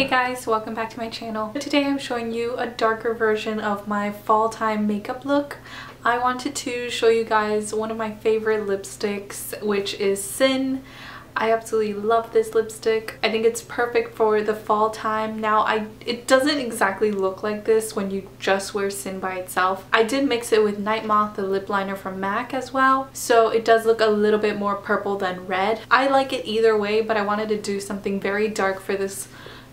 Hey guys, welcome back to my channel. Today I'm showing you a darker version of my fall time makeup look. I wanted to show you guys one of my favorite lipsticks, which is Sin. I absolutely love this lipstick. I think it's perfect for the fall time. Now, I it doesn't exactly look like this when you just wear Sin by itself. I did mix it with Nightmoth, the lip liner from MAC as well, so it does look a little bit more purple than red. I like it either way, but I wanted to do something very dark for this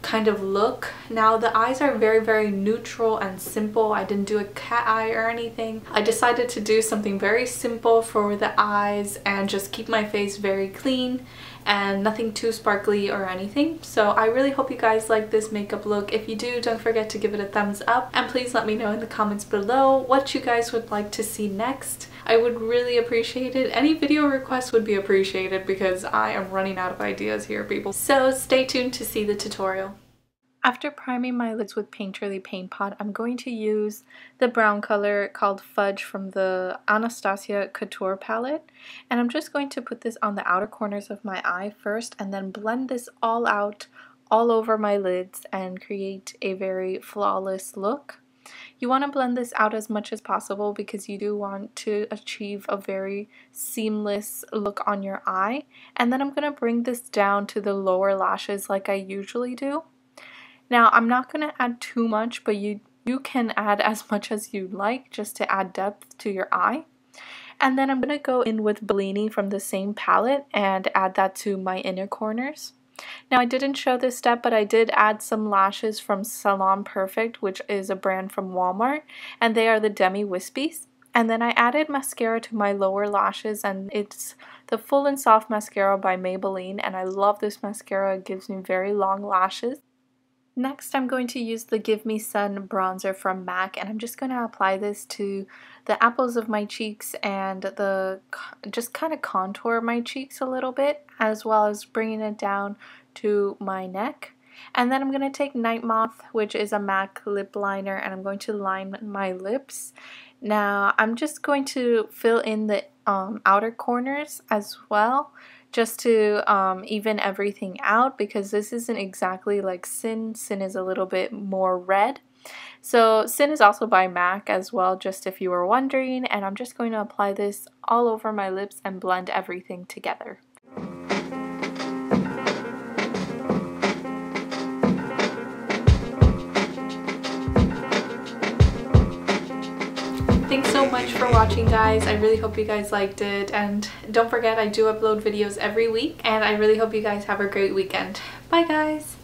kind of look. Now the eyes are very very neutral and simple. I didn't do a cat eye or anything. I decided to do something very simple for the eyes and just keep my face very clean and nothing too sparkly or anything. So I really hope you guys like this makeup look. If you do, don't forget to give it a thumbs up and please let me know in the comments below what you guys would like to see next. I would really appreciate it. Any video requests would be appreciated because I am running out of ideas here, people. So stay tuned to see the tutorial. After priming my lids with Painterly Paint Pot, I'm going to use the brown color called Fudge from the Anastasia Couture palette. And I'm just going to put this on the outer corners of my eye first and then blend this all out all over my lids and create a very flawless look. You want to blend this out as much as possible because you do want to achieve a very seamless look on your eye. And then I'm going to bring this down to the lower lashes like I usually do. Now I'm not going to add too much but you you can add as much as you like just to add depth to your eye. And then I'm going to go in with Bellini from the same palette and add that to my inner corners. Now I didn't show this step but I did add some lashes from Salon Perfect which is a brand from Walmart and they are the Demi Wispies. And then I added mascara to my lower lashes and it's the Full and Soft Mascara by Maybelline and I love this mascara. It gives me very long lashes. Next, I'm going to use the Give Me Sun bronzer from MAC and I'm just going to apply this to the apples of my cheeks and the just kind of contour my cheeks a little bit as well as bringing it down to my neck. And then I'm going to take Nightmoth, which is a MAC lip liner, and I'm going to line my lips. Now, I'm just going to fill in the um, outer corners as well just to um, even everything out because this isn't exactly like Sin. Sin is a little bit more red. So Sin is also by MAC as well, just if you were wondering. And I'm just going to apply this all over my lips and blend everything together. So much for watching guys. I really hope you guys liked it and don't forget I do upload videos every week and I really hope you guys have a great weekend. Bye guys!